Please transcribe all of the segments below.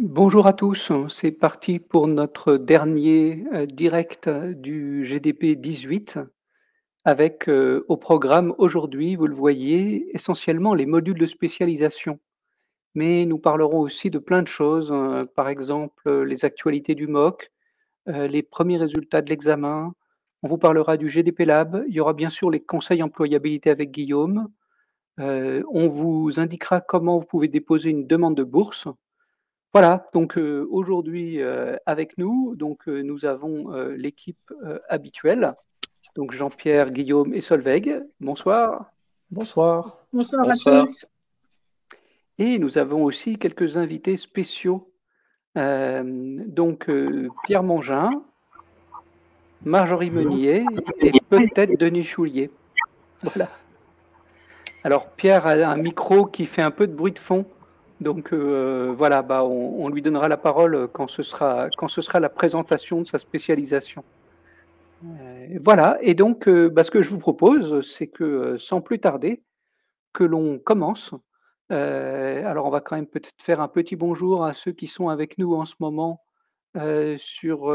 Bonjour à tous, c'est parti pour notre dernier euh, direct du GDP 18 avec euh, au programme aujourd'hui, vous le voyez, essentiellement les modules de spécialisation. Mais nous parlerons aussi de plein de choses, euh, par exemple les actualités du MOC, les premiers résultats de l'examen. On vous parlera du GDP Lab. Il y aura bien sûr les conseils employabilité avec Guillaume. on vous indiquera comment vous pouvez déposer une demande de bourse. Voilà, donc euh, aujourd'hui euh, avec nous, donc euh, nous avons l'équipe habituelle, donc Jean-Pierre, Guillaume et Solveig. Bonsoir. Bonsoir. Bonsoir, à tous. Et nous avons aussi quelques invités spéciaux. donc Pierre Mongin, Marjorie Meunier et peut-être Denis Choulier. Voilà. Alors Pierre a un micro qui fait un peu de bruit de fond. Donc euh, voilà, bah, on, lui donnera la parole quand ce sera, la présentation de sa spécialisation. Euh, voilà, et donc euh, bah, ce que je vous propose, c'est que sans plus tarder, que l'on commence. alors on va quand même peut-être faire un petit bonjour à ceux qui sont avec nous en ce moment sur,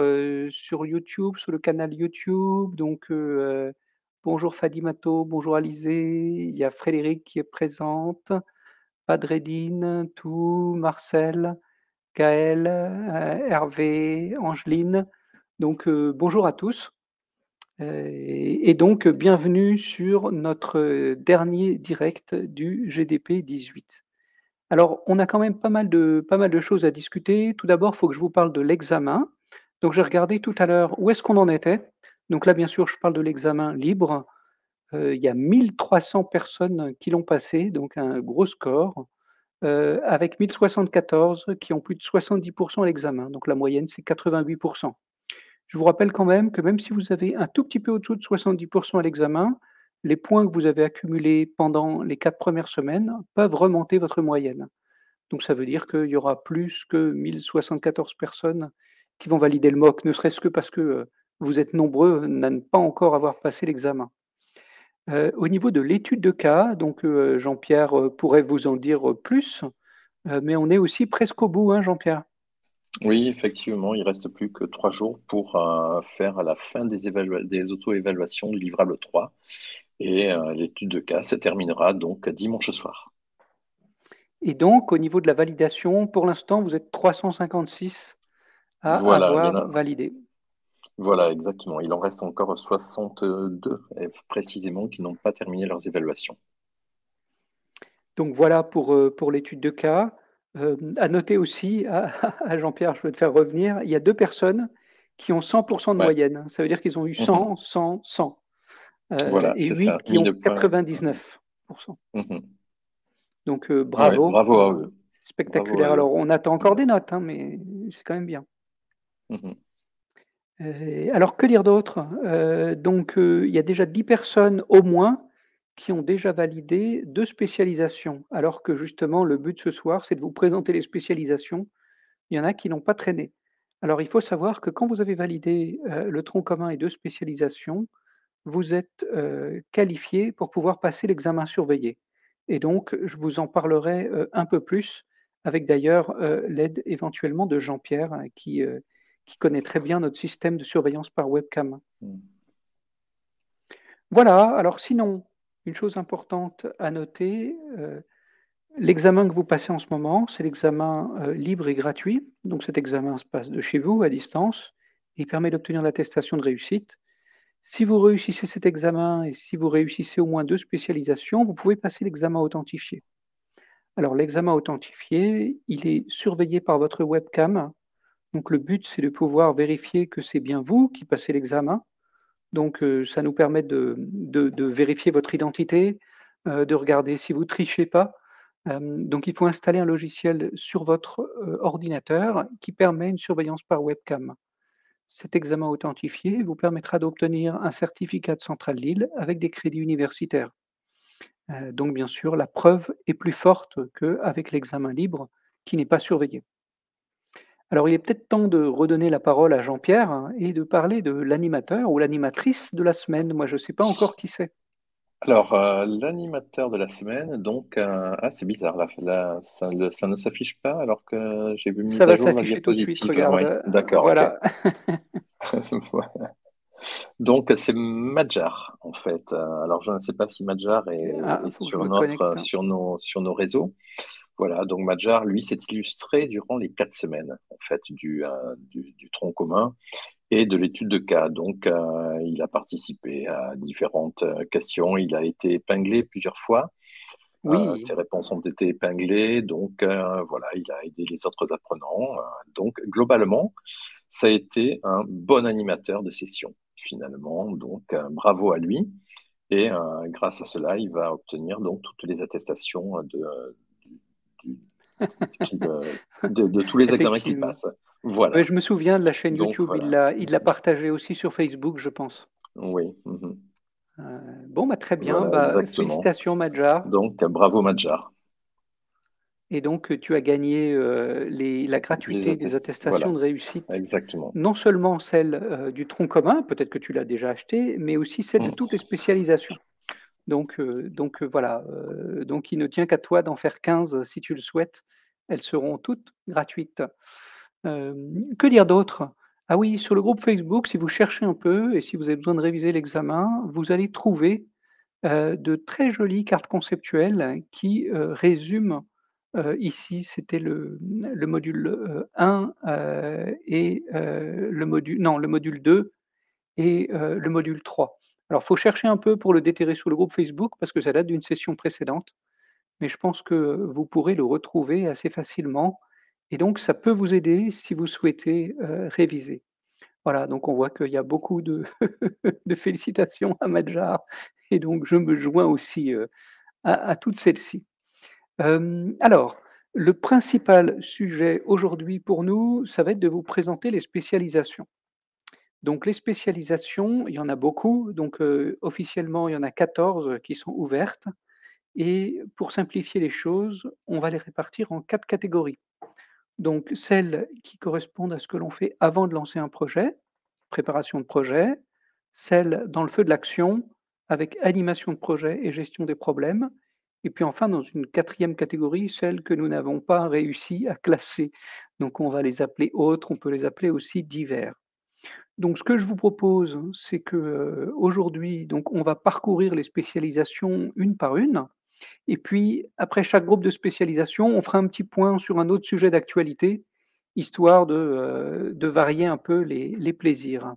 sur YouTube, sur le canal YouTube. Donc bonjour Fadimato, bonjour Alizé, il y a Frédéric qui est présente. Padredine, Tout, Marcel, Gaël, euh, Hervé, Angeline. Donc euh, bonjour à tous. Euh, et donc bienvenue sur notre dernier direct du GDP 18. Alors on a quand même pas mal de, pas mal de choses à discuter. Tout d'abord, il faut que je vous parle de l'examen. Donc j'ai regardé tout à l'heure où est-ce qu'on en était. Donc là, bien sûr, je parle de l'examen libre. Il y a 1300 personnes qui l'ont passé, donc un gros score, avec 1074 qui ont plus de 70% à l'examen. Donc la moyenne, c'est 88%. Je vous rappelle quand même que même si vous avez un tout petit peu au-dessous de 70% à l'examen, les points que vous avez accumulés pendant les quatre premières semaines peuvent remonter votre moyenne. Donc ça veut dire qu'il y aura plus que 1074 personnes qui vont valider le MOC, ne serait-ce que parce que vous êtes nombreux à ne pas encore avoir passé l'examen. Euh, au niveau de l'étude de cas, donc euh, Jean-Pierre euh, pourrait vous en dire plus, mais on est aussi presque au bout, hein, Jean-Pierre. Oui, effectivement, il reste plus que trois jours pour faire à la fin des, des auto-évaluations du livrable 3. Et l'étude de cas se terminera donc dimanche soir. Et donc, au niveau de la validation, pour l'instant, vous êtes 356 à avoir validé. Voilà, exactement. Il en reste encore 62 précisément qui n'ont pas terminé leurs évaluations. Donc voilà pour, euh, pour l'étude de cas. Euh, à noter aussi, à, Jean-Pierre, je veux te faire revenir, il y a deux personnes qui ont 100% de moyenne. Ça veut dire qu'ils ont eu 100, 100, 100. et 8 qui ont 99%. Mhm. Donc euh, bravo. bravo à eux. Spectaculaire. Alors on attend encore des notes, hein, mais c'est quand même bien. Mhm. Euh, alors, que dire d'autre? Euh, Donc, euh, il y a déjà 10 personnes au moins qui ont déjà validé deux spécialisations, alors que justement, le but ce soir, c'est de vous présenter les spécialisations. Il y en a qui n'ont pas traîné. Alors, il faut savoir que quand vous avez validé le tronc commun et deux spécialisations, vous êtes qualifié pour pouvoir passer l'examen surveillé. Et donc, je vous en parlerai un peu plus, avec d'ailleurs l'aide éventuellement de Jean-Pierre, hein, qui qui connaît très bien notre système de surveillance par webcam. Hmm. Voilà, alors sinon, une chose importante à noter, euh, l'examen que vous passez en ce moment, c'est l'examen euh, libre et gratuit. Donc cet examen se passe de chez vous, à distance, et permet d'obtenir l'attestation de réussite. Si vous réussissez cet examen et si vous réussissez au moins deux spécialisations, vous pouvez passer l'examen authentifié. Alors l'examen authentifié, il est surveillé par votre webcam donc le but, c'est de pouvoir vérifier que c'est bien vous qui passez l'examen. Donc euh, ça nous permet de, vérifier votre identité, euh, de regarder si vous trichez pas. Euh, donc il faut installer un logiciel sur votre ordinateur qui permet une surveillance par webcam. Cet examen authentifié vous permettra d'obtenir un certificat de Centrale Lille avec des crédits universitaires. donc bien sûr, la preuve est plus forte qu'avec l'examen libre qui n'est pas surveillé. Alors, il est peut-être temps de redonner la parole à Jean-Pierre hein, et de parler de l'animateur ou l'animatrice de la semaine. Moi, je ne sais pas encore qui c'est. Alors, euh, l'animateur de la semaine, donc, euh, ah, c'est bizarre, là, là, ça, le- ça ne s'affiche pas alors que j'ai vu Ça mise à va jour la s'afficher tout de suite, diapositive. Oui, d'accord. Voilà. Donc, c'est Madjar, en fait. Euh, Alors, je ne sais pas si Madjar est, Ah, est sur notre, connecte. sur nos, sur nos réseaux. Voilà, donc Madjar, lui, s'est illustré durant les quatre semaines, en fait, du, euh, du, du tronc commun et de l'étude de cas. Donc, euh, il a participé à différentes euh, questions. Il a été épinglé plusieurs fois. Euh, Oui, ses réponses ont été épinglées. Donc, voilà, il a aidé les autres apprenants. Donc, globalement, ça a été un bon animateur de session, finalement. Donc, bravo à lui. Et grâce à cela, il va obtenir donc toutes les attestations de, du- euh, de, de tous les examens qu'il effectivement. passe. Ouais, Voilà. je me souviens de la chaîne Donc, YouTube, il voilà. l'a, il l'a partagé aussi sur Facebook, je pense. Oui. mhm. Euh, bon, bah, très bien. Voilà, Bah, félicitations, Madjar. Donc, bravo Madjar. Et donc, euh, tu as gagné euh, les, la gratuité des attest... attestations Voilà, de réussite, exactement. non seulement celle euh, du tronc commun, peut-être que tu l'as déjà acheté, mais aussi celle de Mm. toutes les spécialisations. Donc, euh, donc euh, voilà, euh, donc il ne tient qu'à toi d'en faire 15 si tu le souhaites. Elles seront toutes gratuites. Que dire d'autre? Ah oui, sur le groupe Facebook, si vous cherchez un peu et si vous avez besoin de réviser l'examen, vous allez trouver de très jolies cartes conceptuelles qui résument. ici, c'était le, le module euh, 1 euh, et le module, non, le module 2 et le module 3. Alors, il faut chercher un peu pour le déterrer sur le groupe Facebook parce que ça date d'une session précédente, mais je pense que vous pourrez le retrouver assez facilement. Et donc, ça peut vous aider si vous souhaitez euh, réviser. Voilà, donc on voit qu'il y a beaucoup de, félicitations à Madjar, et donc je me joins aussi euh, à, toutes celles-ci. Alors, le principal sujet aujourd'hui pour nous, ça va être de vous présenter les spécialisations. Donc les spécialisations, il y en a beaucoup. Donc euh, officiellement, il y en a 14 qui sont ouvertes. Et pour simplifier les choses, on va les répartir en quatre catégories. Donc celles qui correspondent à ce que l'on fait avant de lancer un projet, préparation de projet, celles dans le feu de l'action avec animation de projet et gestion des problèmes, et puis enfin dans une quatrième catégorie, celles que nous n'avons pas réussi à classer. Donc on va les appeler autres, on peut les appeler aussi divers. Donc ce que je vous propose, c'est que euh, aujourd'hui, on va parcourir les spécialisations une par une, et puis après chaque groupe de spécialisation, on fera un petit point sur un autre sujet d'actualité, histoire de, euh, varier un peu les, les plaisirs.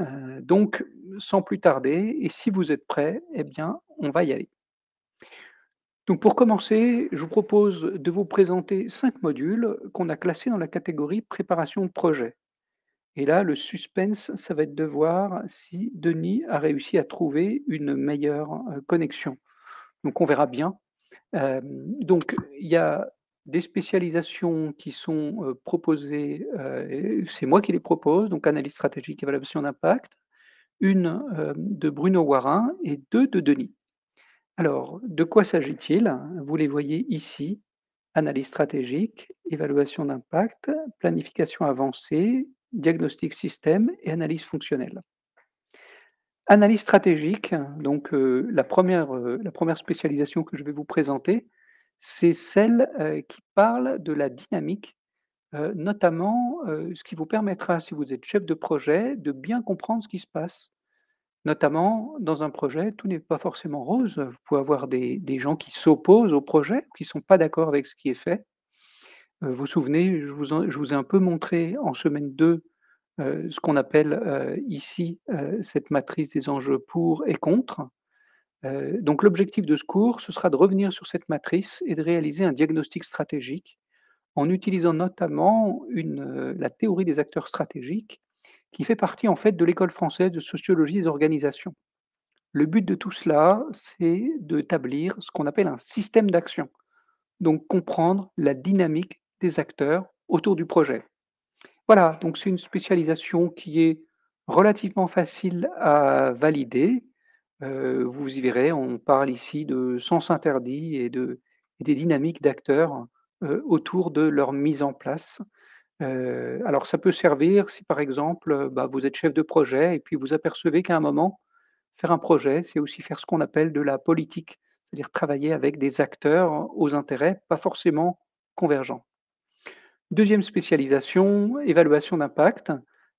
Euh, donc, sans plus tarder, et si vous êtes prêts, eh bien, on va y aller. Donc, pour commencer, je vous propose de vous présenter cinq modules qu'on a classés dans la catégorie préparation de projet. Et là, le suspense, ça va être de voir si Denis a réussi à trouver une meilleure euh, connexion. Donc, on verra bien. Euh, donc, il y a des spécialisations qui sont euh, proposées, c'est moi qui les propose, donc analyse stratégique, évaluation d'impact, une de Bruno Warin et deux de Denis. Alors, de quoi s'agit-il? Vous les voyez ici, analyse stratégique, évaluation d'impact, planification avancée, diagnostic système et analyse fonctionnelle. Analyse stratégique, donc euh, la, première, euh, la première spécialisation que je vais vous présenter, c'est celle euh, qui parle de la dynamique, notamment ce qui vous permettra, si vous êtes chef de projet, de bien comprendre ce qui se passe. Notamment, dans un projet, tout n'est pas forcément rose. Vous pouvez avoir des, des gens qui s'opposent au projet, qui ne sont pas d'accord avec ce qui est fait. Vous vous souvenez, je vous, ai un peu montré en semaine 2 euh, ce qu'on appelle euh, ici euh, cette matrice des enjeux pour et contre. Donc l'objectif de ce cours, ce sera de revenir sur cette matrice et de réaliser un diagnostic stratégique en utilisant notamment la théorie des acteurs stratégiques qui fait partie en fait de l'école française de sociologie des organisations. Le but de tout cela, c'est d'établir ce qu'on appelle un système d'action, donc comprendre la dynamique des acteurs autour du projet. Voilà, donc c'est une spécialisation qui est relativement facile à valider. Euh, vous y verrez, on parle ici de sens interdit et, de, des dynamiques d'acteurs euh, autour de leur mise en place. Euh, alors ça peut servir si par exemple bah, vous êtes chef de projet et puis vous apercevez qu'à un moment, faire un projet, c'est aussi faire ce qu'on appelle de la politique, c'est-à-dire travailler avec des acteurs aux intérêts pas forcément convergents. Deuxième spécialisation, évaluation d'impact.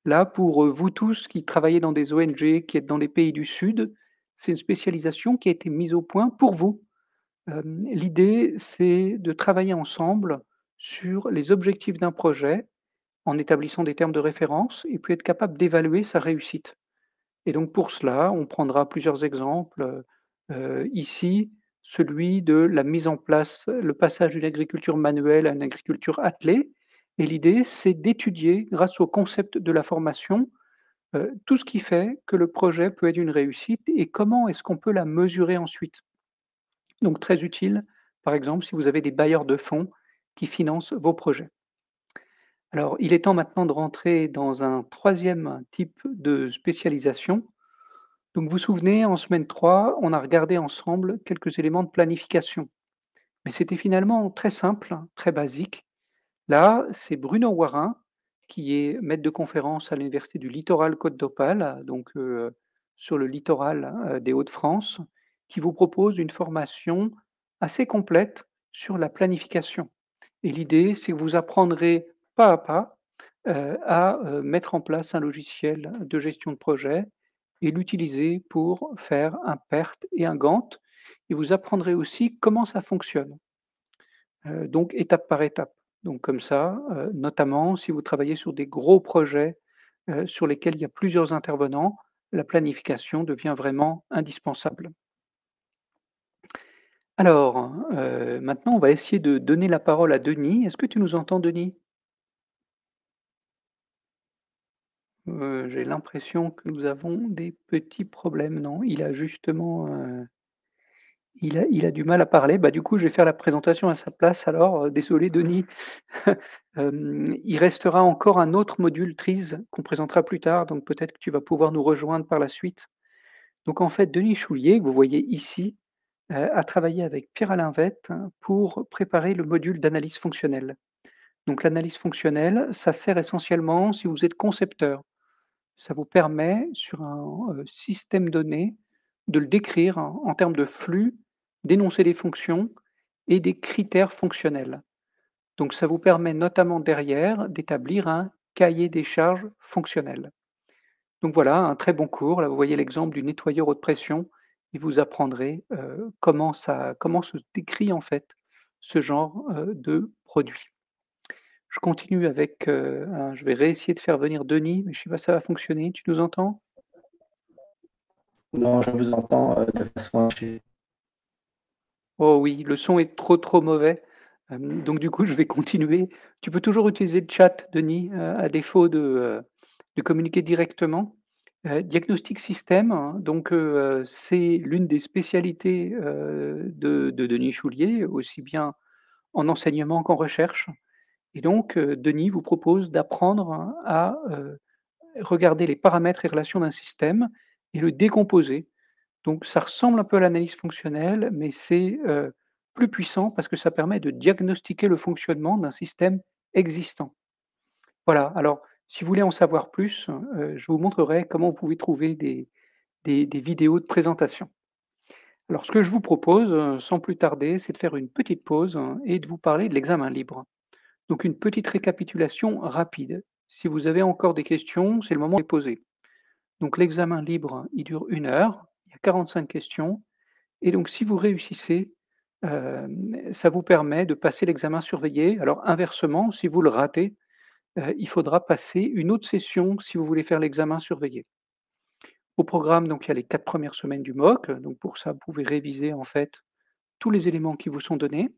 Là, pour vous tous qui travaillez dans des ONG, qui êtes dans les pays du Sud, c'est une spécialisation qui a été mise au point pour vous. L'idée, c'est de travailler ensemble sur les objectifs d'un projet en établissant des termes de référence et puis être capable d'évaluer sa réussite. Et donc pour cela, on prendra plusieurs exemples. Euh, ici, celui de la mise en place, le passage d'une agriculture manuelle à une agriculture attelée. Et l'idée, c'est d'étudier, grâce au concept de la formation, euh, tout ce qui fait que le projet peut être une réussite et comment est-ce qu'on peut la mesurer ensuite. Donc très utile, par exemple, si vous avez des bailleurs de fonds qui financent vos projets. Alors, il est temps maintenant de rentrer dans un troisième type de spécialisation. Donc, vous vous souvenez, en semaine 3, on a regardé ensemble quelques éléments de planification. Mais c'était finalement très simple, très basique. Là, c'est Bruno Warin, qui est maître de conférence à l'Université du Littoral Côte d'Opale, donc euh, sur le littoral euh, des Hauts-de-France, qui vous propose une formation assez complète sur la planification. Et l'idée, c'est que vous apprendrez pas à pas euh, à mettre en place un logiciel de gestion de projet et l'utiliser pour faire un PERT et un Gantt. Et vous apprendrez aussi comment ça fonctionne. Donc étape par étape. Donc comme ça, notamment si vous travaillez sur des gros projets sur lesquels il y a plusieurs intervenants, la planification devient vraiment indispensable. Alors, maintenant, on va essayer de donner la parole à Denis. Est-ce que tu nous entends, Denis? J'ai l'impression que nous avons des petits problèmes. Non, il a justement, il a du mal à parler. Bah, du coup, je vais faire la présentation à sa place alors, désolé Denis. il restera encore un autre module TRIZ qu'on présentera plus tard, donc peut-être que tu vas pouvoir nous rejoindre par la suite. Donc en fait, Denis Choulier, que vous voyez ici, a travaillé avec Pierre-Alain Vette pour préparer le module d'analyse fonctionnelle. Donc l'analyse fonctionnelle, ça sert essentiellement si vous êtes concepteur ça vous permet sur un système donné de le décrire en, termes de flux, d'énoncer des fonctions et des critères fonctionnels. Donc ça vous permet notamment derrière d'établir un cahier des charges fonctionnel. Donc voilà, un très bon cours. Là, vous voyez l'exemple du nettoyeur haute pression et vous apprendrez comment, ça, comment se décrit en fait ce genre de produit. Je continue avec, euh, je vais réessayer de faire venir Denis, mais je ne sais pas si ça va fonctionner. Tu nous entends? Non, je vous entends euh, de façon Oh oui, le son est trop trop mauvais. Euh, donc du coup, je vais continuer. Tu peux toujours utiliser le chat, Denis, à défaut de, de communiquer directement. diagnostic système, hein, donc c'est l'une des spécialités de, de, Denis Choulier, aussi bien en enseignement qu'en recherche. Et donc, euh, Denis vous propose d'apprendre hein, à euh, regarder les paramètres et relations d'un système et le décomposer. Donc, ça ressemble un peu à l'analyse fonctionnelle, mais c'est euh, plus puissant parce que ça permet de diagnostiquer le fonctionnement d'un système existant. Voilà, alors si vous voulez en savoir plus, je vous montrerai comment vous pouvez trouver des, des, vidéos de présentation. Alors ce que je vous propose, sans plus tarder, c'est de faire une petite pause hein, et de vous parler de l'examen libre. Donc une petite récapitulation rapide. Si vous avez encore des questions, c'est le moment de les poser. Donc l'examen libre, il dure une heure, a 45 questions. Et donc si vous réussissez, euh, ça vous permet de passer l'examen surveillé. Alors inversement, si vous le ratez, euh, il faudra passer une autre session si vous voulez faire l'examen surveillé. Au programme, donc il y a les quatre premières semaines du MOOC. Donc pour ça, vous pouvez réviser en fait tous les éléments qui vous sont donnés.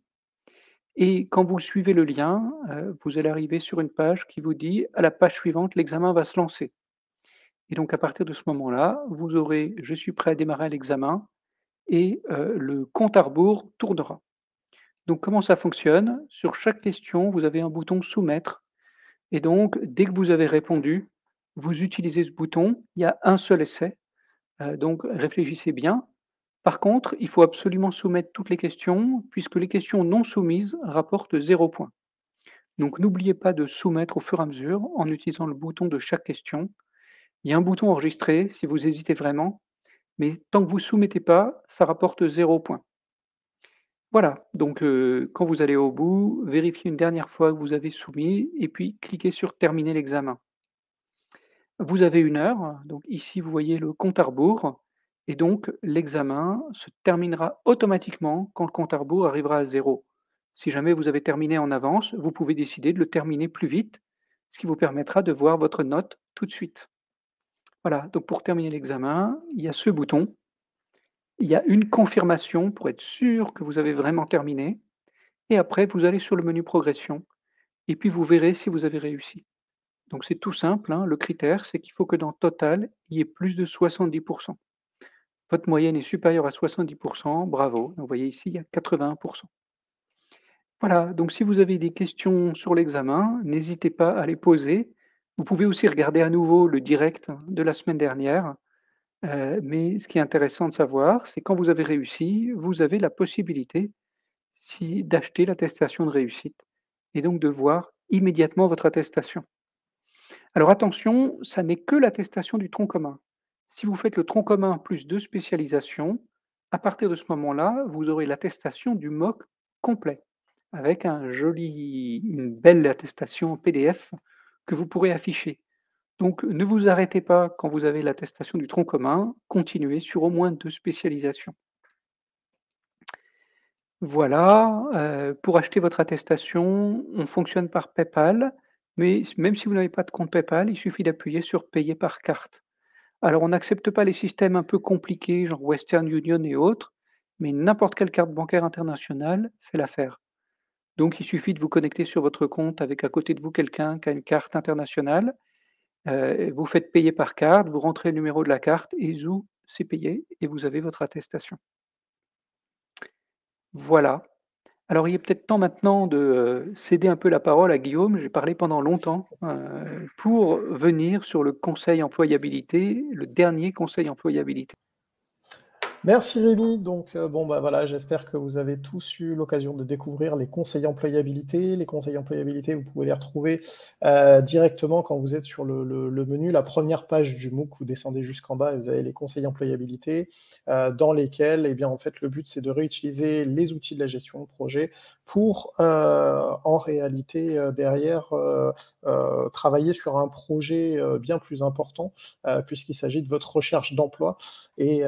Et quand vous suivez le lien, euh, vous allez arriver sur une page qui vous dit à la page suivante, l'examen va se lancer. Et donc à partir de ce moment-là, vous aurez je suis prêt à démarrer l'examen et euh, le compte à rebours tournera. Donc comment ça fonctionne? Sur chaque question, vous avez un bouton soumettre. Et donc dès que vous avez répondu, vous utilisez ce bouton. Il y a un seul essai. Euh, donc réfléchissez bien. Par contre, il faut absolument soumettre toutes les questions, puisque les questions non soumises rapportent zéro point. Donc n'oubliez pas de soumettre au fur et à mesure en utilisant le bouton de chaque question. Il y a un bouton enregistré si vous hésitez vraiment, Mais tant que vous ne soumettez pas, ça rapporte 0 points. Voilà, donc quand vous allez au bout, vérifiez une dernière fois que vous avez soumis et puis cliquez sur terminer l'examen. Vous avez une heure, donc ici vous voyez le compte à rebours et donc l'examen se terminera automatiquement quand le compte à rebours arrivera à zéro. Si jamais vous avez terminé en avance, vous pouvez décider de le terminer plus vite, ce qui vous permettra de voir votre note tout de suite. Voilà, donc pour terminer l'examen, il y a ce bouton il y a une confirmation pour être sûr que vous avez vraiment terminé. Et après, vous allez sur le menu progression et puis vous verrez si vous avez réussi. Donc c'est tout simple, hein. le critère, c'est qu'il faut que dans total, il y ait plus de 70%. Votre moyenne est supérieure à 70%, bravo. vous voyez ici, il y a 81%. Voilà, donc si vous avez des questions sur l'examen, n'hésitez pas à les poser. Vous pouvez aussi regarder à nouveau le direct de la semaine dernière euh, mais ce qui est intéressant de savoir, c'est quand vous avez réussi, vous avez la possibilité si, d'acheter l'attestation de réussite et donc de voir immédiatement votre attestation. Alors attention, ça n'est que l'attestation du tronc commun. Si vous faites le tronc commun plus deux spécialisations, à partir de ce moment-là, vous aurez l'attestation du MOC complet, avec un joli, une belle attestation PDF vous pourrez afficher. Donc, ne vous arrêtez pas quand vous avez l'attestation du tronc commun, continuez sur au moins deux spécialisations. Voilà, euh, pour acheter votre attestation, on fonctionne par PayPal, mais même si vous n'avez pas de compte PayPal, il suffit d'appuyer sur Payer par carte. Alors, on n'accepte pas les systèmes un peu compliqués, genre Western Union et autres, mais n'importe quelle carte bancaire internationale fait l'affaire. Donc, il suffit de vous connecter sur votre compte avec à côté de vous quelqu'un qui a une carte internationale euh, vous faites payer par carte, vous rentrez le numéro de la carte et zou, c'est payé et vous avez votre attestation. Voilà. Alors il est peut-être temps maintenant de euh, céder un peu la parole à Guillaume, j'ai parlé pendant longtemps, euh, pour venir sur le conseil employabilité, le dernier conseil employabilité. Merci Rémi. Donc, euh, bon, bah voilà, j'espère que vous avez tous eu l'occasion de découvrir les conseils employabilité. Les conseils employabilité, vous pouvez les retrouver euh, directement quand vous êtes sur le, menu, la première page du MOOC, vous descendez jusqu'en bas et vous avez les conseils employabilité, euh, dans lesquels, eh bien, en fait, le but, c'est de réutiliser les outils de la gestion de projet pour, en réalité, derrière, travailler sur un projet bien plus important, puisqu'il s'agit de votre recherche d'emploi. Et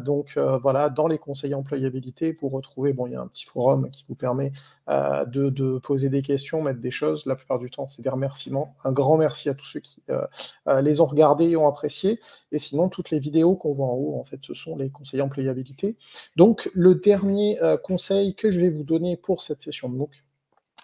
donc, euh, voilà, dans les conseils employabilité, vous retrouvez, bon, il y a un petit forum qui vous permet euh, de, poser des questions, mettre des choses. La plupart du temps, c'est des remerciements. Un grand merci à tous ceux qui euh, les ont regardés et ont apprécié. Et sinon, toutes les vidéos qu'on voit en haut, en fait, ce sont les conseils employabilité. Donc, le dernier conseil que je vais vous donner pour cette session de MOOC,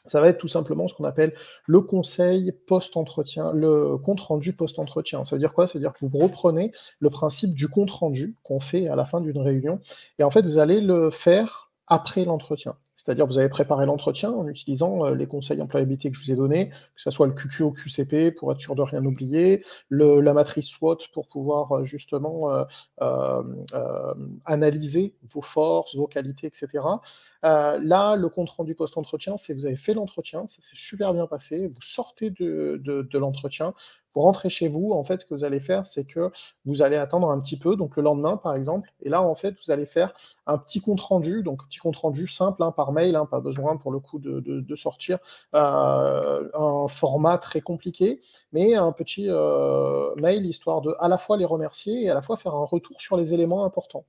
ça va être tout simplement ce qu'on appelle le conseil post-entretien, le compte rendu post-entretien. Ça veut dire quoi? Ça veut dire que vous reprenez le principe du compte rendu qu'on fait à la fin d'une réunion, et en fait, vous allez le faire après l'entretien. C'est-à-dire vous avez préparé l'entretien en utilisant euh, les conseils employabilité que je vous ai donnés, que ce soit le QQ ou QCP pour être sûr de rien oublier, la matrice SWOT pour pouvoir euh, justement euh, analyser vos forces, vos qualités, etc. là, le compte rendu post-entretien, c'est vous avez fait l'entretien, ça s'est super bien passé, vous sortez de l'entretien, vous rentrez chez vous, en fait, ce que vous allez faire, c'est que vous allez attendre un petit peu, donc le lendemain, par exemple, et là, en fait, vous allez faire un petit compte rendu, donc un petit compte rendu simple, hein, par mail, hein, pas besoin pour le coup de, sortir euh, un format très compliqué, mais un petit euh, mail histoire de à la fois les remercier et à la fois faire un retour sur les éléments importants.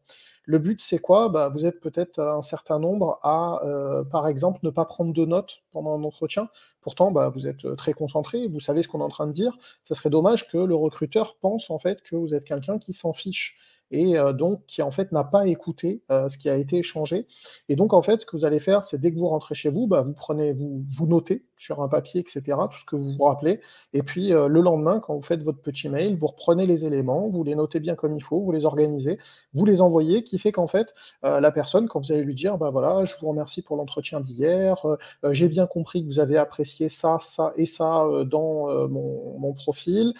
Le but, c'est quoi? Bah, Vous êtes peut-être un certain nombre à, euh, par exemple, ne pas prendre de notes pendant un entretien. Pourtant, bah, vous êtes euh, très concentré, vous savez ce qu'on est en train de dire. Ce serait dommage que le recruteur pense en fait que vous êtes quelqu'un qui s'en fiche et euh, donc qui en fait n'a pas écouté euh, ce qui a été échangé. Et donc en fait, ce que vous allez faire, c'est dès que vous rentrez chez vous, bah, vous prenez, vous, vous notez sur un papier, etc., tout ce que vous vous rappelez. Et puis le lendemain, quand vous faites votre petit mail, vous reprenez les éléments, vous les notez bien comme il faut, vous les organisez, vous les envoyez, qui fait qu'en fait, la personne, quand vous allez lui dire, bah voilà, je vous remercie pour l'entretien d'hier, j'ai bien compris que vous avez apprécié ça, ça et ça dans mon, mon, profil,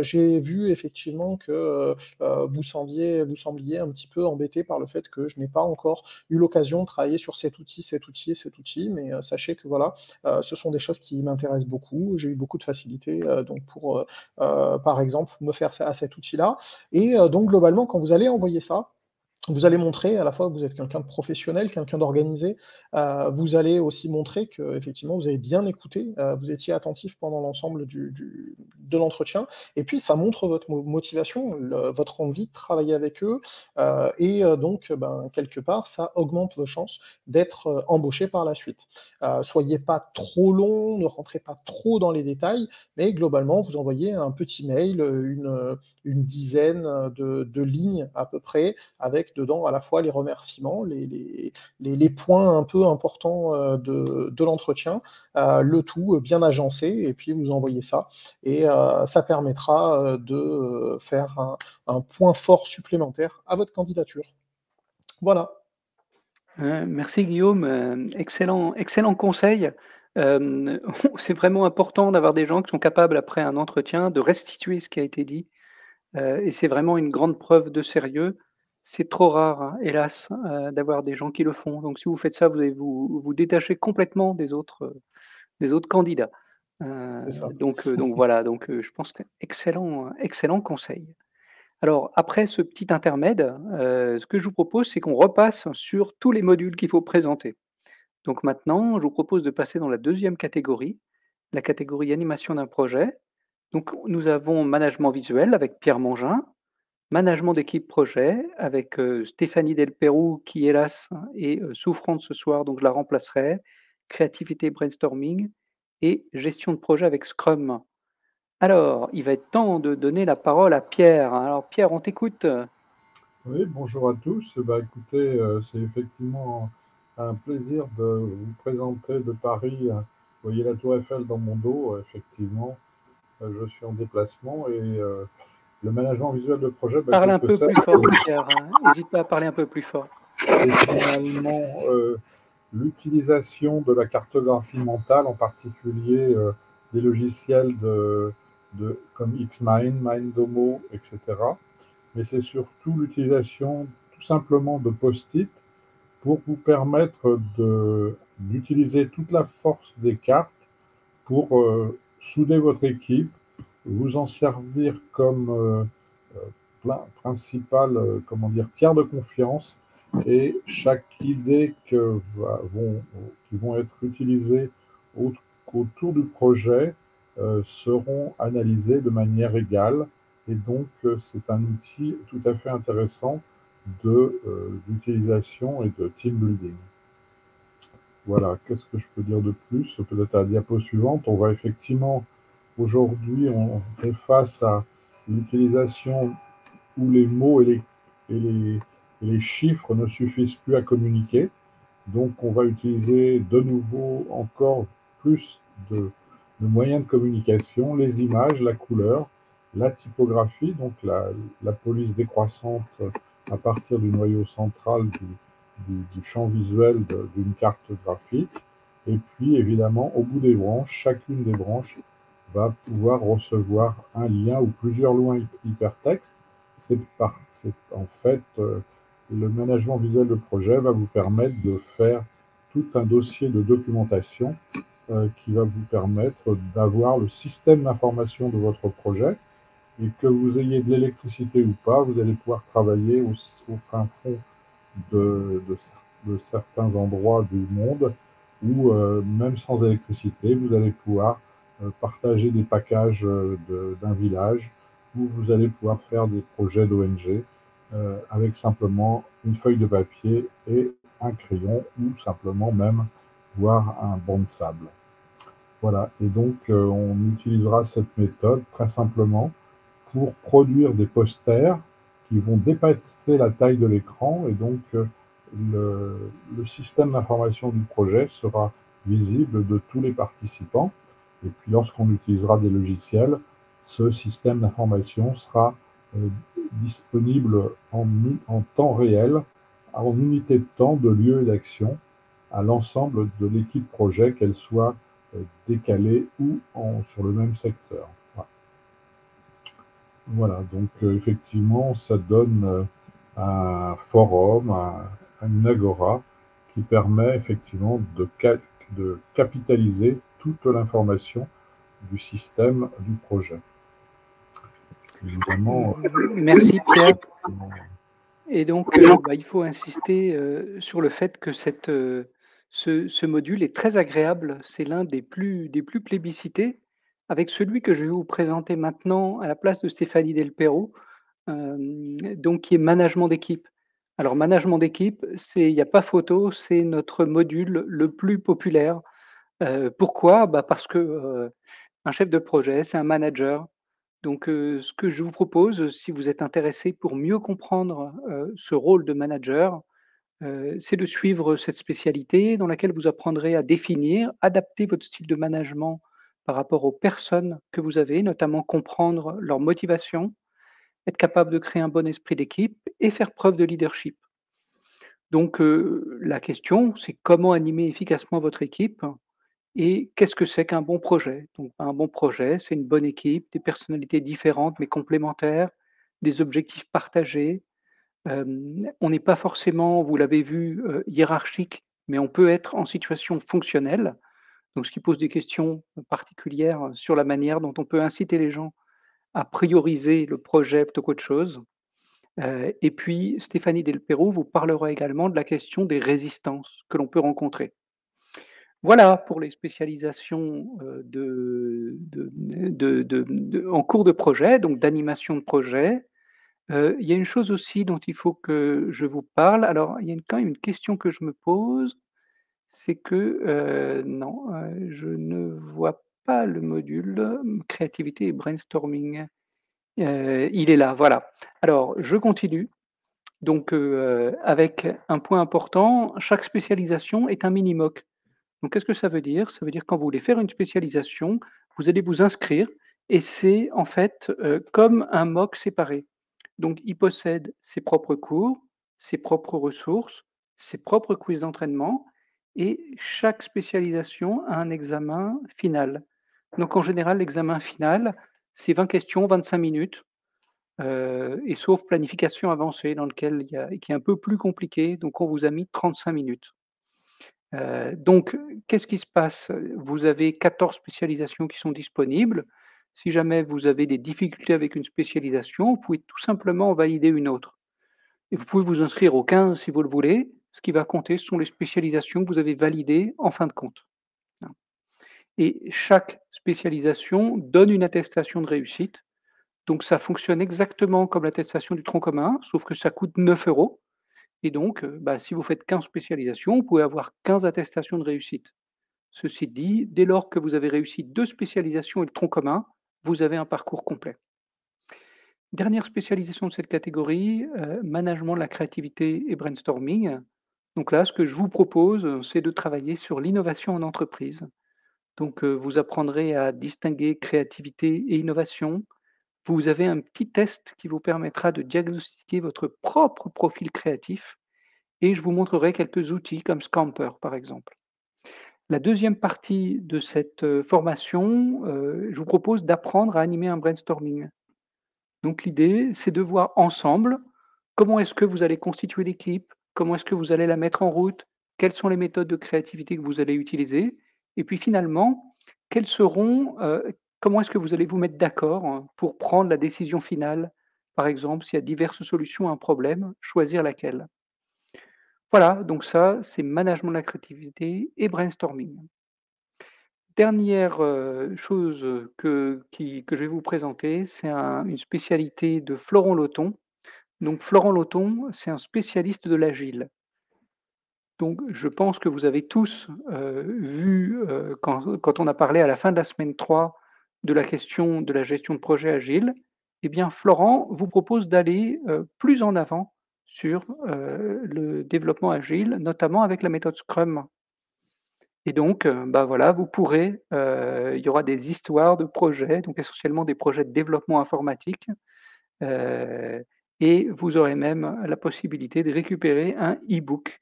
j'ai vu effectivement que vous sembliez, vous sembliez un petit peu embêté par le fait que je n'ai pas encore eu l'occasion de travailler sur cet outil, cet outil et cet outil, mais sachez que voilà, ce ce sont des choses qui m'intéressent beaucoup. J'ai eu beaucoup de facilité donc pour, par exemple, me faire à cet outil-là. Et donc globalement, quand vous allez envoyer ça, vous allez montrer à la fois que vous êtes quelqu'un de professionnel, quelqu'un d'organisé. Euh, vous allez aussi montrer que effectivement vous avez bien écouté, euh, vous étiez attentif pendant l'ensemble du, de l'entretien. Et puis ça montre votre motivation, votre envie de travailler avec eux. Euh, et donc, ben, quelque part, ça augmente vos chances d'être embauché par la suite. Soyez pas trop long, ne rentrez pas trop dans les détails, mais globalement, vous envoyez un petit mail, une, une dizaine de, de lignes à peu près, avec dedans à la fois les remerciements, les, les, les, points un peu importants euh, de, de l'entretien, euh, le tout bien agencé, et puis vous envoyez ça. Et euh, ça permettra de faire un, point fort supplémentaire à votre candidature. Voilà. merci Guillaume, excellent, excellent conseil. C'est vraiment important d'avoir des gens qui sont capables, après un entretien, de restituer ce qui a été dit. Et c'est vraiment une grande preuve de sérieux c'est trop rare, hein, hélas, euh, d'avoir des gens qui le font. Donc, si vous faites ça, vous allez vous, vous détacher complètement des autres, euh, des autres candidats. Euh, donc, donc voilà. Donc, je pense que excellent, excellent conseil. Alors, après ce petit intermède, ce que je vous propose, c'est qu'on repasse sur tous les modules qu'il faut présenter. Donc maintenant, je vous propose de passer dans la deuxième catégorie, la catégorie animation d'un projet. Donc, nous avons management visuel avec Pierre Mangin, Management d'équipe projet avec euh, Stéphanie Delperou qui hélas est euh, souffrante ce soir, donc je la remplacerai. Créativité brainstorming et gestion de projet avec Scrum. Alors, il va être temps de donner la parole à Pierre. Alors Pierre, on t'écoute. Oui, bonjour à tous. Bah, écoutez, euh, c'est effectivement un plaisir de vous présenter de Paris. Vous voyez la tour Eiffel dans mon dos, effectivement. Je suis en déplacement et le management visuel de projet. Ben, Parle un peu plus fort, Pierre. N'hésite pas à parler un peu plus fort. C'est finalement euh, l'utilisation de la cartographie mentale, en particulier euh, des logiciels de, de, comme Xmind, Mindomo, etc. Mais c'est surtout l'utilisation tout simplement de post-it pour vous permettre d'utiliser toute la force des cartes pour euh, souder votre équipe, vous en servir comme euh, euh principal, euh, comment dire, tiers de confiance. Et chaque idée que va, qui vont être utilisées au, autour du projet euh, seront analysées de manière égale. Et donc euh, c'est un outil tout à fait intéressant d'utilisation et de team building. Voilà, qu'est-ce que je peux dire de plus? Peut-être à la diapo suivante, on va effectivement Aujourd'hui, on fait face à l'utilisation où les mots et les, chiffres ne suffisent plus à communiquer. Donc, on va utiliser de nouveau encore plus de, moyens de communication, les images, la couleur, la typographie, donc la, police décroissante à partir du noyau central du champ visuel d'une carte graphique. Et puis, évidemment, au bout des branches, chacune des branches va pouvoir recevoir un lien ou plusieurs liens hypertextes. C'est en fait euh, le management visuel de projet va vous permettre de faire tout un dossier de documentation euh, qui va vous permettre d'avoir le système d'information de votre projet et que vous ayez de l'électricité ou pas, vous allez pouvoir travailler au, fin fond de, certains endroits du monde où euh, même sans électricité, vous allez pouvoir partager des packages euh, d'un village où vous allez pouvoir faire des projets d'ONG euh, avec simplement une feuille de papier et un crayon ou simplement même voir un banc de sable. Voilà, et donc on utilisera cette méthode très simplement pour produire des posters qui vont dépasser la taille de l'écran et donc le système d'information du projet sera visible de tous les participants et puis lorsqu'on utilisera des logiciels, ce système d'information sera euh, disponible en, temps réel, en unité de temps, de lieu et d'action à l'ensemble de l'équipe projet, qu'elle soit euh, décalée ou sur le même secteur. Voilà, donc euh, effectivement, ça donne un forum, un, agora qui permet effectivement de capitaliser toute l'information du système du projet. Merci Pierre. Et donc, euh, bah, il faut insister euh, sur le fait que cette, euh, ce, module est très agréable. C'est l'un des plus, des plus plébiscités, avec celui que je vais vous présenter maintenant à la place de Stéphanie Delperro, donc qui est management d'équipe. Alors, management d'équipe, il n'y a pas photo, c'est notre module le plus populaire. Pourquoi? Bah Parce que un chef de projet, c'est un manager, donc, ce que je vous propose, si vous êtes intéressé pour mieux comprendre ce rôle de manager, c'est de suivre cette spécialité dans laquelle vous apprendrez à définir, adapter votre style de management par rapport aux personnes que vous avez, notamment comprendre leur motivation, être capable de créer un bon esprit d'équipe et faire preuve de leadership. Donc, la question, c'est comment animer efficacement votre équipe et qu'est-ce que c'est qu'un bon projet? Donc, Un bon projet, c'est une bonne équipe, des personnalités différentes mais complémentaires, des objectifs partagés. on n'est pas forcément, vous l'avez vu, hiérarchique, mais on peut être en situation fonctionnelle. Donc, ce qui pose des questions particulières sur la manière dont on peut inciter les gens à prioriser le projet plutôt qu'autre chose. et puis, Stéphanie Delperro vous parlera également de la question des résistances que l'on peut rencontrer. Voilà pour les spécialisations de, en cours de projet, donc d'animation de projet. il y a une chose aussi dont il faut que je vous parle. Alors, il y a quand même une question que je me pose, c'est que non, je ne vois pas le module créativité et brainstorming. il est là, voilà. Alors, je continue. Donc, avec un point important, chaque spécialisation est un mini-mock. Donc, qu'est-ce que ça veut dire? Ça veut dire quand vous voulez faire une spécialisation, vous allez vous inscrire et c'est en fait euh, comme un MOOC séparé. Donc, il possède ses propres cours, ses propres ressources, ses propres quiz d'entraînement et chaque spécialisation a un examen final. Donc, en général, l'examen final, c'est 20 questions, 25 minutes. Euh, et sauf planification avancée dans lequel il y a, qui est un peu plus compliqué, donc on vous a mis 35 minutes. Euh, donc, qu'est-ce qui se passe? Vous avez 14 spécialisations qui sont disponibles. Si jamais vous avez des difficultés avec une spécialisation, vous pouvez tout simplement valider une autre. Et vous pouvez vous inscrire au 15 si vous le voulez. Ce qui va compter, ce sont les spécialisations que vous avez validées en fin de compte. Et chaque spécialisation donne une attestation de réussite. Donc ça fonctionne exactement comme l'attestation du tronc commun, sauf que ça coûte 9 euros. Et donc, bah, si vous faites 15 spécialisations, vous pouvez avoir 15 attestations de réussite. Ceci dit, dès lors que vous avez réussi deux spécialisations et le tronc commun, vous avez un parcours complet. Dernière spécialisation de cette catégorie, management de la créativité et brainstorming. Donc là, ce que je vous propose, c'est de travailler sur l'innovation en entreprise. Donc, vous apprendrez à distinguer créativité et innovation, vous avez un petit test qui vous permettra de diagnostiquer votre propre profil créatif et je vous montrerai quelques outils comme Scamper par exemple. La deuxième partie de cette euh, formation, euh, je vous propose d'apprendre à animer un brainstorming. Donc l'idée, c'est de voir ensemble comment est-ce que vous allez constituer l'équipe, comment est-ce que vous allez la mettre en route, quelles sont les méthodes de créativité que vous allez utiliser, et puis finalement, quels seront, euh, Comment est-ce que vous allez vous mettre d'accord hein, pour prendre la décision finale? Par exemple, s'il y a diverses solutions à un problème, choisir laquelle? Voilà, donc ça, c'est management de la créativité et brainstorming. Dernière euh, chose que, que je vais vous présenter, c'est une spécialité de Florent Loton. Donc Florent Loton, c'est un spécialiste de l'agile. Donc je pense que vous avez tous euh, vu, euh, quand, quand, on a parlé à la fin de la semaine 3 de la question de la gestion de projet agile, eh bien, Florent vous propose d'aller euh, plus en avant sur euh, le développement agile, notamment avec la méthode Scrum. Et donc, euh, bah voilà, vous pourrez, il y aura des histoires de projets, donc essentiellement des projets de développement informatique, et vous aurez même la possibilité de récupérer un e-book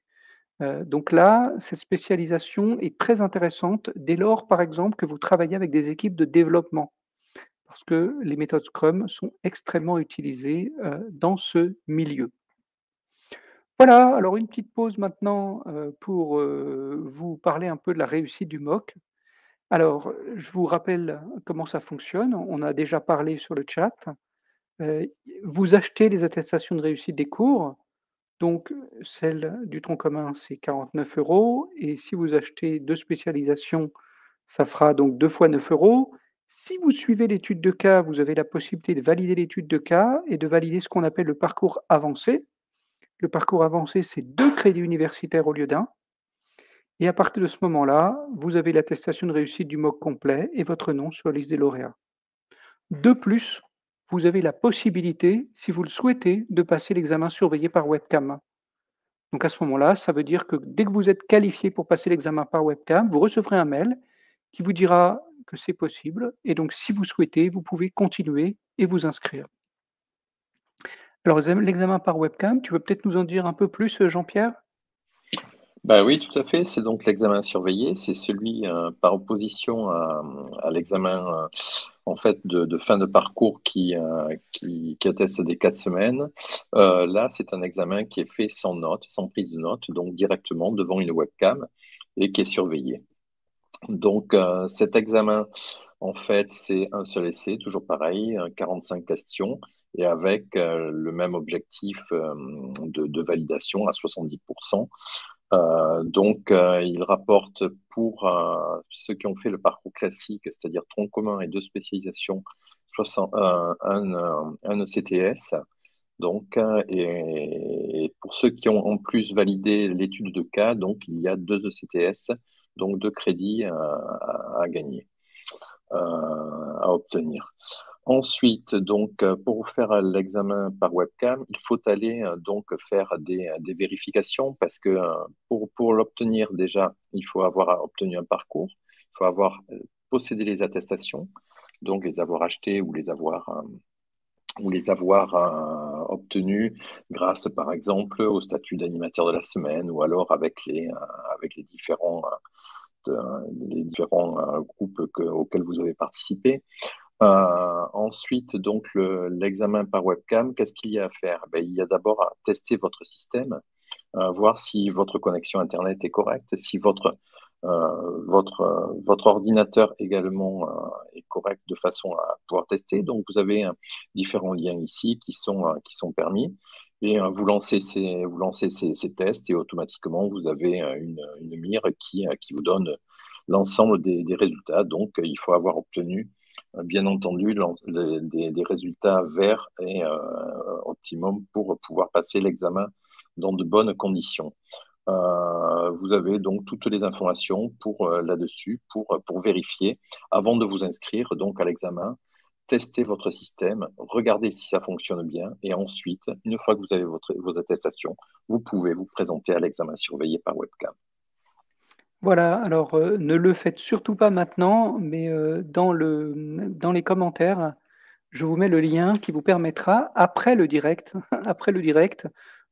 euh, donc là, cette spécialisation est très intéressante dès lors, par exemple, que vous travaillez avec des équipes de développement, parce que les méthodes Scrum sont extrêmement utilisées euh, dans ce milieu. Voilà, alors une petite pause maintenant euh, pour vous parler un peu de la réussite du MOOC. Alors, je vous rappelle comment ça fonctionne. On a déjà parlé sur le chat. Vous achetez les attestations de réussite des cours. Donc, celle du tronc commun, c'est 49 euros. Et si vous achetez deux spécialisations, ça fera donc deux fois 9 euros. Si vous suivez l'étude de cas, vous avez la possibilité de valider l'étude de cas et de valider ce qu'on appelle le parcours avancé. Le parcours avancé, c'est deux crédits universitaires au lieu d'un. Et à partir de ce moment-là, vous avez l'attestation de réussite du MOOC complet et votre nom sur la liste des lauréats. De plus, vous avez la possibilité, si vous le souhaitez, de passer l'examen surveillé par webcam. Donc à ce moment-là, ça veut dire que dès que vous êtes qualifié pour passer l'examen par webcam, vous recevrez un mail qui vous dira que c'est possible. Et donc, si vous souhaitez, vous pouvez continuer et vous inscrire. Alors, l'examen par webcam, tu veux peut-être nous en dire un peu plus, Jean-Pierre? Bah oui, tout à fait. C'est donc l'examen surveillé. C'est celui euh, par opposition à, l'examen euh, en fait de, fin de parcours qui, euh, qui, atteste des quatre semaines. là, c'est un examen qui est fait sans notes, sans prise de notes, donc directement devant une webcam et qui est surveillé. Donc cet examen, en fait, c'est un seul essai, toujours pareil, 45 questions et avec le même objectif de validation à 70%. Euh, donc, euh, il rapporte pour euh, ceux qui ont fait le parcours classique, c'est-à-dire tronc commun et deux spécialisations, un, un, ECTS. Donc, et, pour ceux qui ont en plus validé l'étude de cas, donc il y a deux ECTS, donc deux crédits à gagner, à obtenir. Ensuite, donc, euh, pour faire l'examen par webcam, il faut aller euh, donc faire des, des vérifications parce que euh, pour, pour l'obtenir déjà, il faut avoir obtenu un parcours, il faut avoir possédé les attestations, donc les avoir achetées ou les avoir ou les avoir obtenues grâce, par exemple, au statut d'animateur de la semaine ou alors avec les, avec les différents, les différents groupes auxquels vous avez participé. Euh, ensuite, donc l'examen par webcam, qu'est-ce qu'il y a à faire? Ben, Il y a d'abord à tester votre système, euh, voir si votre connexion Internet est correcte, si votre, euh, votre, votre ordinateur également est correct de façon à pouvoir tester. Donc, vous avez différents liens ici qui sont, qui sont permis. Et vous lancez, ces, vous lancez ces, tests et automatiquement, vous avez une, une mire qui, qui vous donne l'ensemble des, des résultats. Donc, il faut avoir obtenu bien entendu des, résultats verts et euh, optimum pour pouvoir passer l'examen dans de bonnes conditions. Euh, vous avez donc toutes les informations pour euh, là-dessus pour, vérifier avant de vous inscrire donc à l'examen. Testez votre système, regardez si ça fonctionne bien et ensuite, une fois que vous avez vos attestations, vous pouvez vous présenter à l'examen surveillé par webcam. Voilà, alors euh, ne le faites surtout pas maintenant, mais euh, dans, le, dans les commentaires, je vous mets le lien qui vous permettra, après le direct, après le direct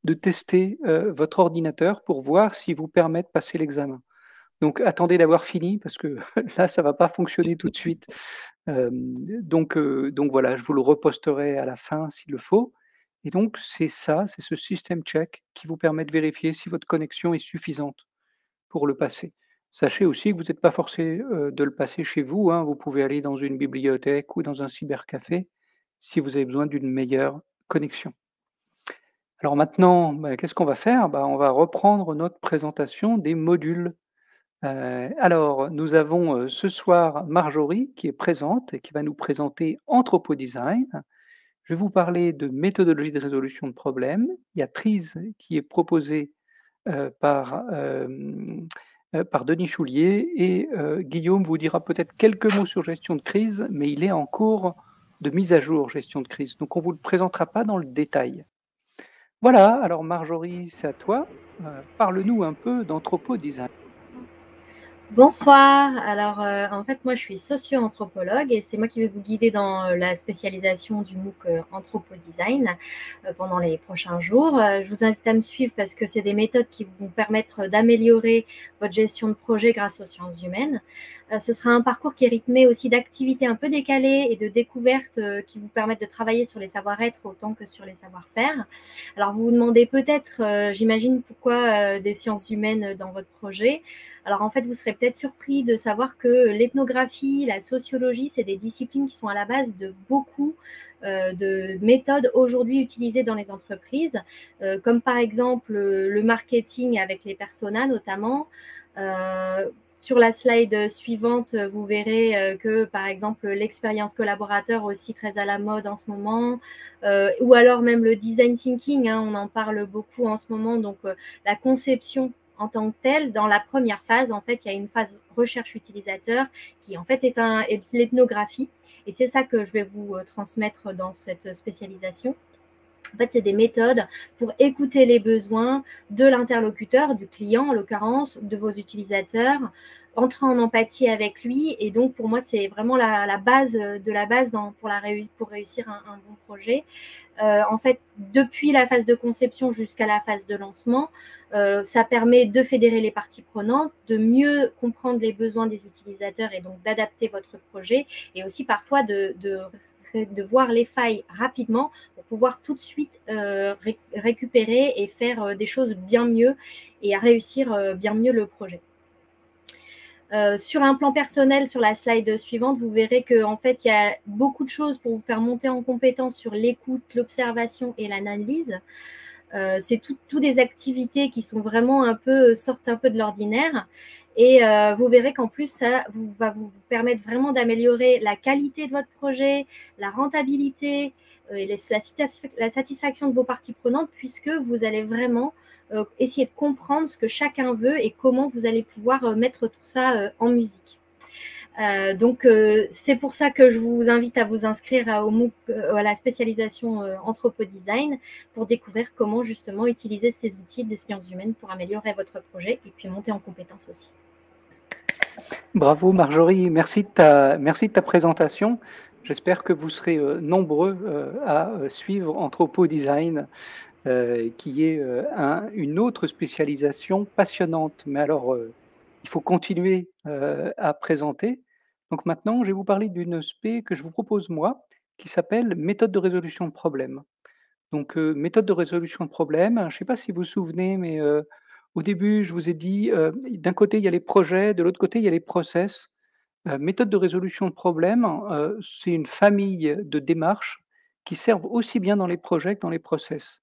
de tester euh, votre ordinateur pour voir s'il vous permet de passer l'examen. Donc attendez d'avoir fini parce que là, ça ne va pas fonctionner tout de suite. donc voilà, je vous le reposterai à la fin s'il le faut. Et donc c'est ça, c'est ce système check qui vous permet de vérifier si votre connexion est suffisante pour le passer. Sachez aussi que vous n'êtes pas forcé de le passer chez vous. Hein. Vous pouvez aller dans une bibliothèque ou dans un cybercafé si vous avez besoin d'une meilleure connexion. Alors maintenant, bah, qu'est-ce qu'on va faire? Bah, On va reprendre notre présentation des modules. alors, nous avons ce soir Marjorie qui est présente et qui va nous présenter Anthropodesign. Je vais vous parler de méthodologie de résolution de problèmes. Il y a TRIS qui est proposé par euh, par Denis Choulier. Et euh, Guillaume vous dira peut-être quelques mots sur gestion de crise, mais il est en cours de mise à jour gestion de crise. Donc on ne vous le présentera pas dans le détail. Voilà, alors Marjorie, c'est à toi. Euh, parle-nous un peu d'anthropodesign. Bonsoir. Alors, euh, en fait, moi, je suis socio-anthropologue et c'est moi qui vais vous guider dans euh, la spécialisation du MOOC euh, Anthropodesign pendant les prochains jours. je vous invite à me suivre parce que c'est des méthodes qui vont permettre d'améliorer votre gestion de projet grâce aux sciences humaines. ce sera un parcours qui est rythmé aussi d'activités un peu décalées et de découvertes qui vous permettent de travailler sur les savoir-être autant que sur les savoir-faire. Alors, vous vous demandez peut-être, j'imagine, pourquoi des sciences humaines dans votre projet. Alors en fait, vous serez peut-être surpris de savoir que l'ethnographie, la sociologie, c'est des disciplines qui sont à la base de beaucoup euh, de méthodes aujourd'hui utilisées dans les entreprises, euh, comme par exemple le marketing avec les personas notamment. Euh, sur la slide suivante, vous verrez que, par exemple, l'expérience collaborateur aussi très à la mode en ce moment, ou alors même le design thinking, hein, on en parle beaucoup en ce moment, donc la conception en tant que telle, dans la première phase, en fait, il y a une phase recherche utilisateur qui, en fait, est, est l'ethnographie. Et c'est ça que je vais vous euh, transmettre dans cette spécialisation. En fait, c'est des méthodes pour écouter les besoins de l'interlocuteur, du client en l'occurrence, de vos utilisateurs, entrer en empathie avec lui. Et donc, pour moi, c'est vraiment la, base de la base pour, pour réussir un, bon projet. Euh, en fait, depuis la phase de conception jusqu'à la phase de lancement, euh, ça permet de fédérer les parties prenantes, de mieux comprendre les besoins des utilisateurs et donc d'adapter votre projet et aussi parfois de, voir les failles rapidement pour pouvoir tout de suite euh, récupérer et faire des choses bien mieux et à réussir bien mieux le projet. Euh, sur un plan personnel, sur la slide suivante, vous verrez qu'en en fait, il y a beaucoup de choses pour vous faire monter en compétence sur l'écoute, l'observation et l'analyse. Euh, c'est toutes des activités qui sont vraiment un peu sortent un peu de l'ordinaire. Et euh, vous verrez qu'en plus, ça va vous permettre vraiment d'améliorer la qualité de votre projet, la rentabilité et la, satisfaction de vos parties prenantes, puisque vous allez vraiment euh, essayer de comprendre ce que chacun veut et comment vous allez pouvoir euh, mettre tout ça euh, en musique. Donc c'est pour ça que je vous invite à vous inscrire à, à la spécialisation anthropodesign pour découvrir comment justement utiliser ces outils des sciences humaines pour améliorer votre projet et puis monter en compétences aussi. Bravo Marjorie, merci de ta, merci de ta présentation. J'espère que vous serez nombreux à suivre Anthropodesign euh, qui est euh, une autre spécialisation passionnante. Mais alors, euh, il faut continuer à présenter. Donc maintenant, je vais vous parler d'une spé que je vous propose moi, qui s'appelle méthode de résolution de problèmes. Donc, méthode de résolution de problèmes, je ne sais pas si vous vous souvenez, mais au début, je vous ai dit, d'un côté, il y a les projets, de l'autre côté, il y a les process. méthode de résolution de problèmes, c'est une famille de démarches qui servent aussi bien dans les projets que dans les process.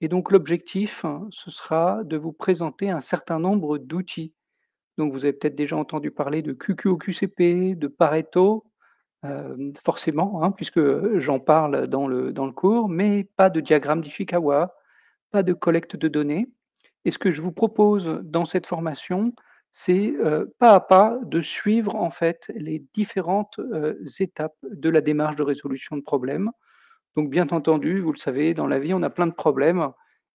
Et donc l'objectif, hein, ce sera de vous présenter un certain nombre d'outils. Donc vous avez peut-être déjà entendu parler de QQOQCP, de Pareto, euh, forcément, hein, puisque j'en parle dans le, cours, mais pas de diagramme d'Ishikawa, pas de collecte de données. Et ce que je vous propose dans cette formation, c'est euh, pas à pas de suivre en fait les différentes euh, étapes de la démarche de résolution de problèmes donc, bien entendu, vous le savez, dans la vie, on a plein de problèmes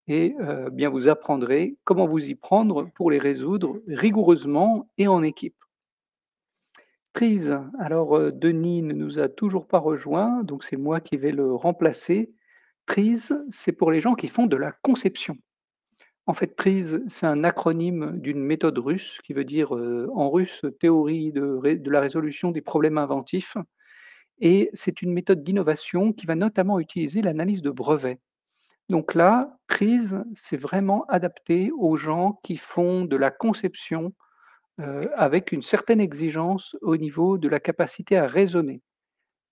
et euh, bien vous apprendrez comment vous y prendre pour les résoudre rigoureusement et en équipe. Crise. Alors, euh, Denis ne nous a toujours pas rejoint, donc c'est moi qui vais le remplacer. TRISE, c'est pour les gens qui font de la conception. En fait, TRISE, c'est un acronyme d'une méthode russe qui veut dire euh, en russe théorie de la résolution des problèmes inventifs. Et c'est une méthode d'innovation qui va notamment utiliser l'analyse de brevets. Donc là, prise, c'est vraiment adapté aux gens qui font de la conception euh, avec une certaine exigence au niveau de la capacité à raisonner.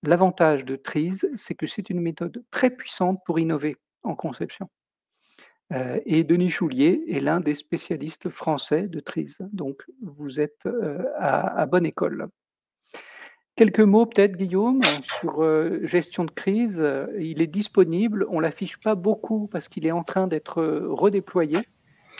L'avantage de TRISE, c'est que c'est une méthode très puissante pour innover en conception. Euh, et Denis Choulier est l'un des spécialistes français de TRISE. Donc, vous êtes euh, à bonne école. Quelques mots peut-être, Guillaume, sur euh, gestion de crise. Il est disponible. On l'affiche pas beaucoup parce qu'il est en train d'être euh, redéployé.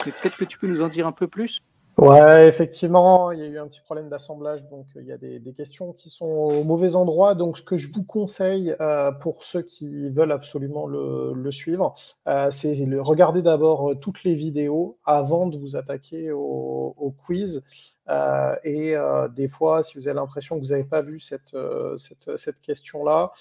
Peut-être que tu peux nous en dire un peu plus? Ouais, effectivement, il y a eu un petit problème d'assemblage, donc euh, il y a des, questions qui sont au mauvais endroit. Donc, ce que je vous conseille pour ceux qui veulent absolument le, suivre, c'est de regarder d'abord toutes les vidéos avant de vous attaquer au quiz. Euh, et euh, des fois, si vous avez l'impression que vous n'avez pas vu cette, euh, cette, question-là,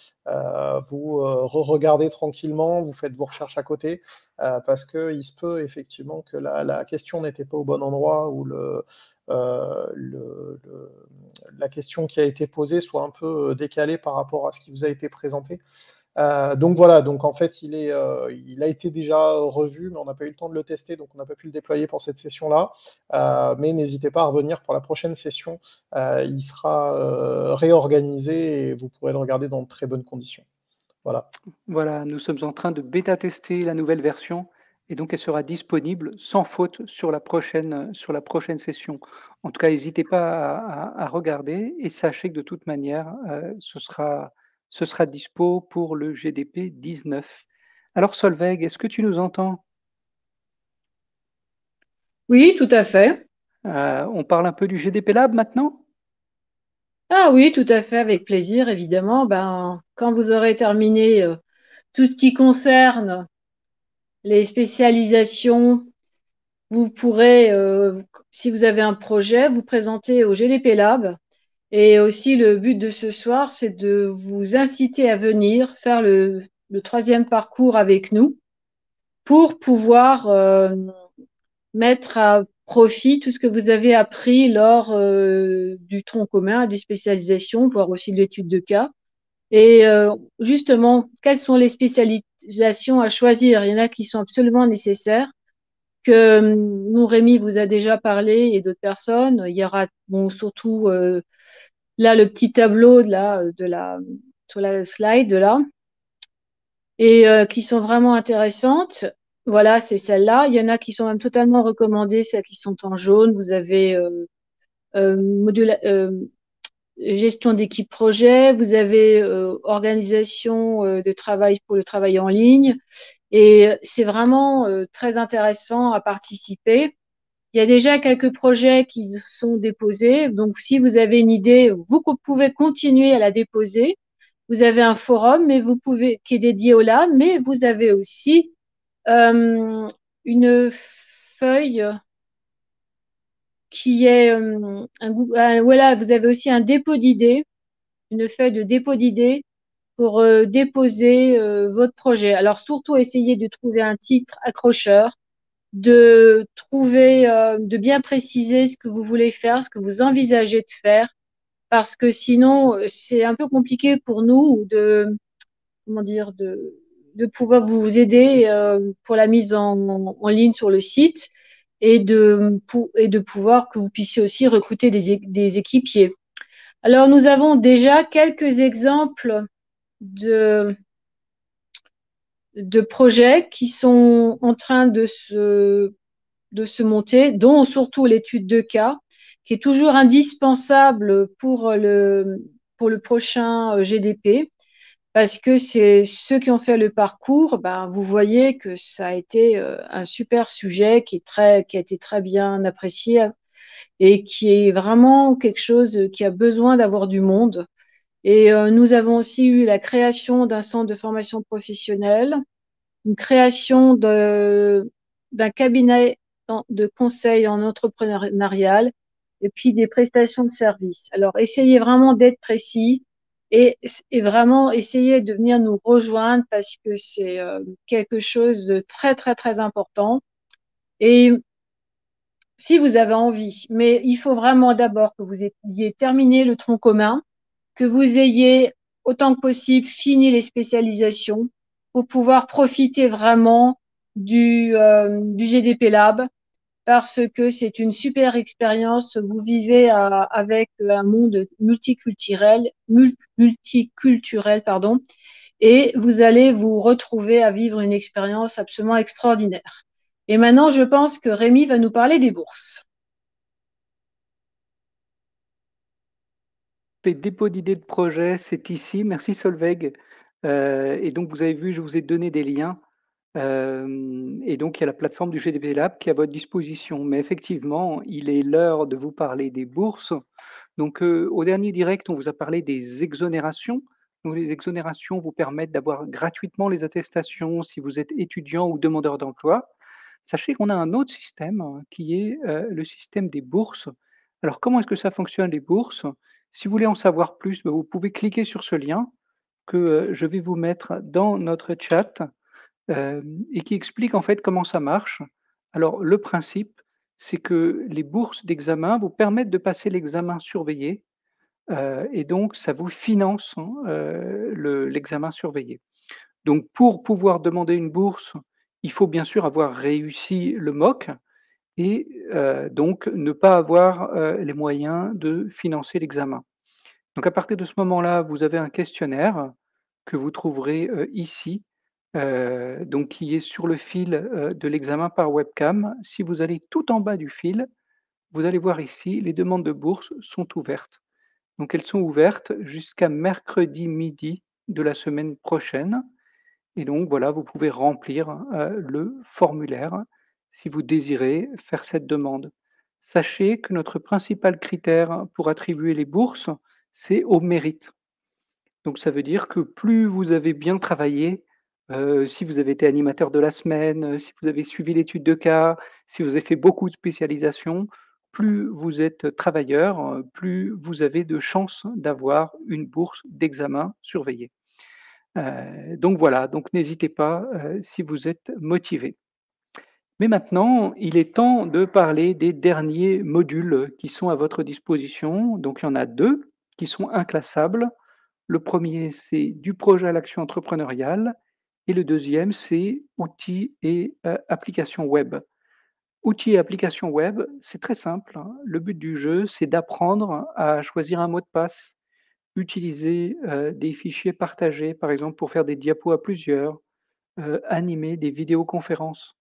vous re-regardez tranquillement, vous faites vos recherches à côté, parce qu'il se peut effectivement que la, la question n'était pas au bon endroit ou le, le, la question qui a été posée soit un peu décalée par rapport à ce qui vous a été présenté. Euh, donc voilà, donc en fait, il, est, euh, il a été déjà revu, mais on n'a pas eu le temps de le tester, donc on n'a pas pu le déployer pour cette session-là. Euh, mais n'hésitez pas à revenir pour la prochaine session. il sera réorganisé et vous pourrez le regarder dans de très bonnes conditions. Voilà. Nous sommes en train de bêta-tester la nouvelle version et donc elle sera disponible sans faute sur la prochaine, sur la prochaine session. En tout cas, n'hésitez pas à, regarder et sachez que de toute manière, ce sera ce sera dispo pour le GDP 19. Alors Solveig, est-ce que tu nous entends? Oui, tout à fait. Euh, on parle un peu du GDP Lab maintenant? Ah oui, tout à fait, avec plaisir, évidemment. Ben, quand vous aurez terminé euh, tout ce qui concerne les spécialisations, vous pourrez, euh, si vous avez un projet, vous présenter au GDP Lab et aussi, le but de ce soir, c'est de vous inciter à venir faire le, troisième parcours avec nous pour pouvoir euh, mettre à profit tout ce que vous avez appris lors euh, du tronc commun, des spécialisations, voire aussi de l'étude de cas. Et euh, justement, quelles sont les spécialisations à choisir? Il y en a qui sont absolument nécessaires, que nous, Rémi vous a déjà parlé et d'autres personnes. Il y aura bon, surtout là le petit tableau de la, de la, sur la slide de là, et euh, qui sont vraiment intéressantes. Voilà, c'est celle-là. Il y en a qui sont même totalement recommandées, celles qui sont en jaune. Vous avez euh, euh, gestion d'équipe projet, vous avez organisation de travail pour le travail en ligne. Et c'est vraiment très intéressant à participer. Il y a déjà quelques projets qui sont déposés. Donc, si vous avez une idée, vous pouvez continuer à la déposer. Vous avez un forum, mais vous pouvez qui est dédié au lab, mais vous avez aussi euh, une feuille qui est euh, un, voilà, vous avez aussi un dépôt d'idées, une feuille de dépôt d'idées pour euh, déposer votre projet. Alors surtout, essayez de trouver un titre accrocheur de trouver, euh, de bien préciser ce que vous voulez faire, ce que vous envisagez de faire, parce que sinon, c'est un peu compliqué pour nous de, comment dire, de, de pouvoir vous aider euh, pour la mise en, en, ligne sur le site et de, pour, et de pouvoir que vous puissiez aussi recruter des, des équipiers. Alors, nous avons déjà quelques exemples de, de projets qui sont en train de se, de se monter, dont surtout l'étude de cas, qui est toujours indispensable pour le, pour le prochain euh, GDP, parce que c'est ceux qui ont fait le parcours, ben, vous voyez que ça a été euh, un super sujet qui, est très, qui a été très bien apprécié et qui est vraiment quelque chose qui a besoin d'avoir du monde et euh, nous avons aussi eu la création d'un centre de formation professionnelle, une création d'un cabinet de conseil en entrepreneurial et puis des prestations de services. Alors, essayez vraiment d'être précis et, et, vraiment essayez de venir nous rejoindre parce que c'est euh, quelque chose de très, très, très important. Et si vous avez envie, mais il faut vraiment d'abord que vous ayez terminé le tronc commun, que vous ayez autant que possible fini les spécialisations pour pouvoir profiter vraiment du, euh, GDP Lab parce que c'est une super expérience. Vous vivez avec un monde multiculturel, multiculturel, pardon, et vous allez vous retrouver à vivre une expérience absolument extraordinaire. Et maintenant, je pense que Rémi va nous parler des bourses. Les dépôts d'idées de projet, c'est ici. Merci Solveig. Euh, et donc, vous avez vu, je vous ai donné des liens. Euh, et donc, il y a la plateforme du GDP Lab qui est à votre disposition. Mais effectivement, il est l'heure de vous parler des bourses. Donc, euh, au dernier direct, on vous a parlé des exonérations. Donc, les exonérations vous permettent d'avoir gratuitement les attestations si vous êtes étudiant ou demandeur d'emploi. Sachez qu'on a un autre système qui est le système des bourses. Alors, comment est-ce que ça fonctionne, les bourses? Si vous voulez en savoir plus, ben, vous pouvez cliquer sur ce lien que euh, je vais vous mettre dans notre chat euh, et qui explique en fait comment ça marche. Alors, le principe, c'est que les bourses d'examen vous permettent de passer l'examen surveillé euh, et donc ça vous finance hein, l'examen surveillé. Donc, pour pouvoir demander une bourse, il faut bien sûr avoir réussi le MOOC et euh, donc ne pas avoir euh, les moyens de financer l'examen. Donc, à partir de ce moment-là, vous avez un questionnaire que vous trouverez euh, ici, donc qui est sur le fil de l'examen par webcam. Si vous allez tout en bas du fil, vous allez voir ici, les demandes de bourse sont ouvertes. Donc, elles sont ouvertes jusqu'à mercredi midi de la semaine prochaine. Et donc, voilà, vous pouvez remplir le formulaire si vous désirez faire cette demande. Sachez que notre principal critère pour attribuer les bourses, c'est au mérite. Donc, ça veut dire que plus vous avez bien travaillé, euh, si vous avez été animateur de la semaine, si vous avez suivi l'étude de cas, si vous avez fait beaucoup de spécialisation, plus vous êtes travailleur, plus vous avez de chances d'avoir une bourse d'examen surveillée. Euh, donc voilà, donc n'hésitez pas euh, si vous êtes motivé. Mais maintenant, il est temps de parler des derniers modules qui sont à votre disposition. Donc il y en a deux qui sont inclassables. Le premier, c'est du projet à l'action entrepreneuriale et le deuxième, c'est outils et euh, applications web. Outils et applications web, c'est très simple. Hein. Le but du jeu, c'est d'apprendre à choisir un mot de passe, utiliser euh, des fichiers partagés, par exemple pour faire des diapos à plusieurs, euh, animer des vidéoconférences.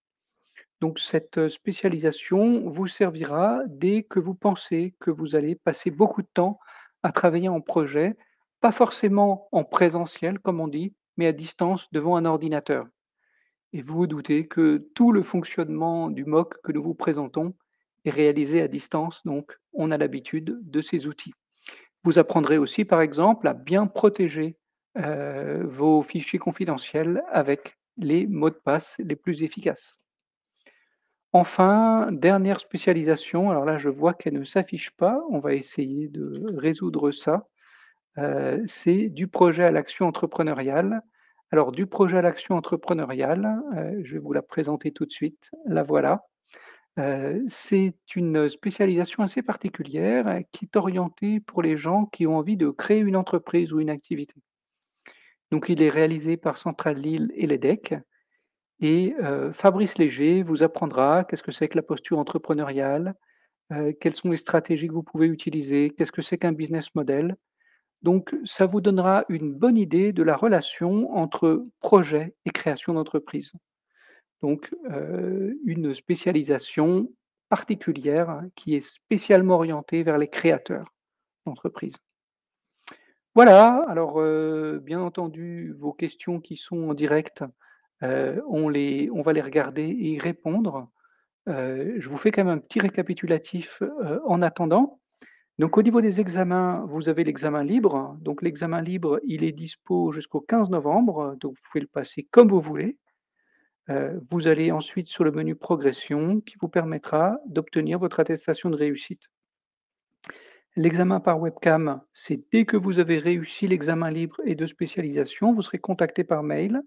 Donc cette spécialisation vous servira dès que vous pensez que vous allez passer beaucoup de temps à travailler en projet, pas forcément en présentiel comme on dit, mais à distance devant un ordinateur. Et vous vous doutez que tout le fonctionnement du MOOC que nous vous présentons est réalisé à distance, donc on a l'habitude de ces outils. Vous apprendrez aussi, par exemple, à bien protéger vos fichiers confidentiels avec les mots de passe les plus efficaces. Enfin, dernière spécialisation, alors là je vois qu'elle ne s'affiche pas, on va essayer de résoudre ça, euh, c'est du projet à l'action entrepreneuriale. Alors du projet à l'action entrepreneuriale, euh, je vais vous la présenter tout de suite, la voilà. Euh, c'est une spécialisation assez particulière qui est orientée pour les gens qui ont envie de créer une entreprise ou une activité. Donc, il est réalisé par Centrale Lille et l'EDEC. Et euh, Fabrice Léger vous apprendra qu'est-ce que c'est que la posture entrepreneuriale, quelles sont les stratégies que vous pouvez utiliser, qu'est-ce que c'est qu'un business model. Donc, ça vous donnera une bonne idée de la relation entre projet et création d'entreprise donc euh, une spécialisation particulière qui est spécialement orientée vers les créateurs d'entreprises. Voilà, alors euh, bien entendu, vos questions qui sont en direct, euh, on, les, on, va les regarder et y répondre. je vous fais quand même un petit récapitulatif en attendant. Donc au niveau des examens, vous avez l'examen libre. Donc l'examen libre, il est dispo jusqu'au 15 novembre, donc vous pouvez le passer comme vous voulez. Euh, vous allez ensuite sur le menu progression qui vous permettra d'obtenir votre attestation de réussite. L'examen par webcam, c'est dès que vous avez réussi l'examen libre et de spécialisation, vous serez contacté par mail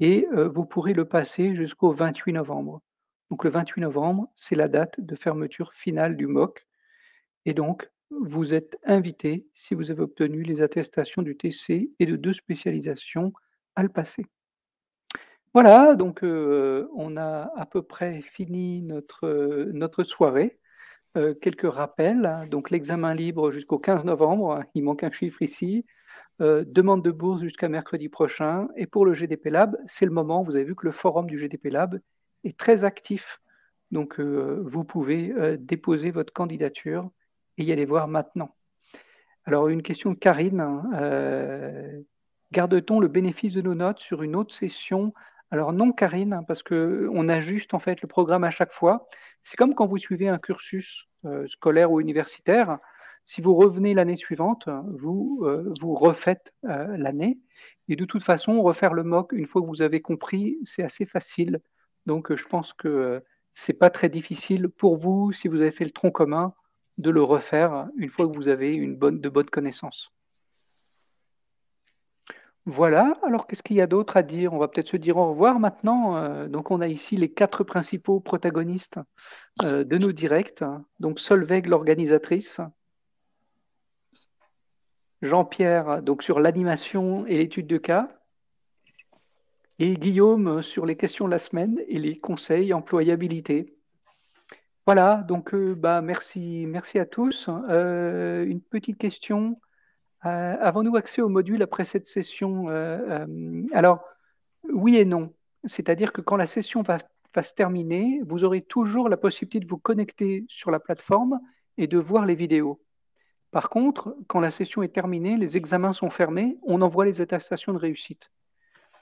et vous pourrez le passer jusqu'au 28 novembre. Donc le 28 novembre, c'est la date de fermeture finale du MOOC. Et donc, vous êtes invité, si vous avez obtenu les attestations du TC et de deux spécialisations, à le passer. Voilà, donc on a à peu près fini notre, soirée. Quelques rappels. Hein. Donc l'examen libre jusqu'au 15 novembre, hein, il manque un chiffre ici. Euh, demande de bourse jusqu'à mercredi prochain. Et pour le GDP Lab, c'est le moment. Vous avez vu que le forum du GDP Lab est très actif. Donc vous pouvez déposer votre candidature et y aller voir maintenant. Alors une question de Karine. Hein, garde-t-on le bénéfice de nos notes sur une autre session? Alors non, Karine, parce qu'on ajuste en fait le programme à chaque fois. C'est comme quand vous suivez un cursus euh, scolaire ou universitaire. Si vous revenez l'année suivante, vous, euh, vous refaites euh, l'année. Et de toute façon, refaire le MOOC, une fois que vous avez compris, c'est assez facile. Donc je pense que c'est pas très difficile pour vous, si vous avez fait le tronc commun, de le refaire une fois que vous avez une bonne, de bonnes connaissances. Voilà, alors qu'est-ce qu'il y a d'autre à dire? On va peut-être se dire au revoir maintenant. Euh, donc on a ici les quatre principaux protagonistes euh, de nos directs. Donc Solveig, l'organisatrice. Jean-Pierre, donc sur l'animation et l'étude de cas. et Guillaume sur les questions de la semaine et les conseils employabilité. Voilà, donc bah, merci, merci à tous. une petite question. Avons-nous accès au module après cette session Alors, oui et non. C'est-à-dire que quand la session va, se terminer, vous aurez toujours la possibilité de vous connecter sur la plateforme et de voir les vidéos. Par contre, quand la session est terminée, les examens sont fermés, on envoie les attestations de réussite.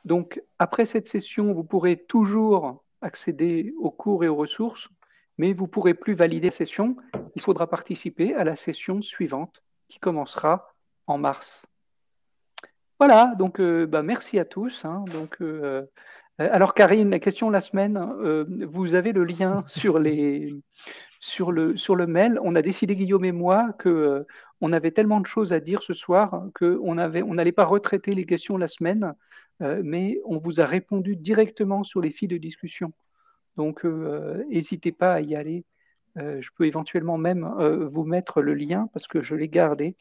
Donc, après cette session, vous pourrez toujours accéder aux cours et aux ressources, mais vous ne pourrez plus valider la session. Il faudra participer à la session suivante qui commencera en mars. Voilà, donc euh, bah, merci à tous. Hein. donc, euh, euh, alors Karine, la question de la semaine, vous avez le lien sur, les, sur, le, sur le mail. On a décidé, Guillaume et moi, que on avait tellement de choses à dire ce soir qu'on n'allait pas retraiter les questions la semaine. Euh, mais on vous a répondu directement sur les fils de discussion. Donc, euh, n'hésitez pas à y aller. Euh, je peux éventuellement même vous mettre le lien parce que je l'ai gardé.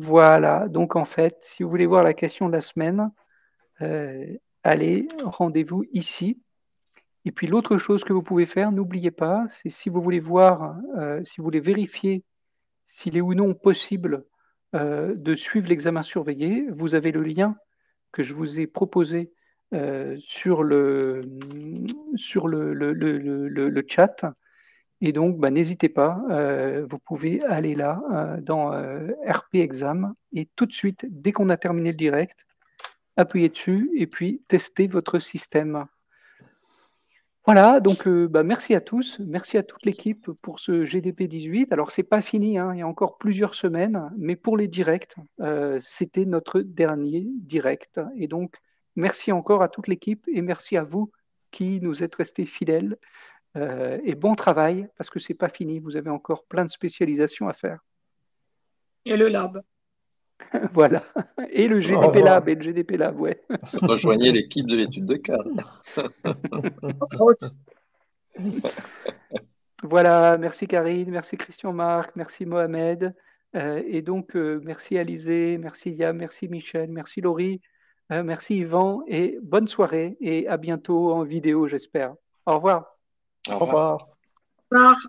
voilà, donc en fait, si vous voulez voir la question de la semaine, allez, rendez-vous ici. Et puis l'autre chose que vous pouvez faire, n'oubliez pas, c'est si vous voulez voir, si vous voulez vérifier s'il est ou non possible euh, de suivre l'examen surveillé. Vous avez le lien que je vous ai proposé euh, sur, le, sur le, le, le, chat. Et donc, bah, n'hésitez pas, euh, vous pouvez aller là dans RP Exam et tout de suite, dès qu'on a terminé le direct, appuyez dessus et puis tester votre système. Voilà, donc euh, bah, merci à tous, merci à toute l'équipe pour ce GDP 18. Alors c'est pas fini, hein, il y a encore plusieurs semaines, mais pour les directs, euh, c'était notre dernier direct. Et donc merci encore à toute l'équipe et merci à vous qui nous êtes restés fidèles. Euh, et bon travail parce que c'est pas fini, vous avez encore plein de spécialisations à faire. Et le lab. voilà. Et le GDP Lab, et le GDP Lab, ouais. Rejoignez l'équipe de l'étude de cas. voilà, merci Karine, merci Christian Marc, merci Mohamed. Euh, et donc, euh, merci Alizé, merci Yam, merci Michel, merci Laurie, euh, merci Yvan, et bonne soirée, et à bientôt en vidéo, j'espère. Au revoir. Au revoir. Au revoir.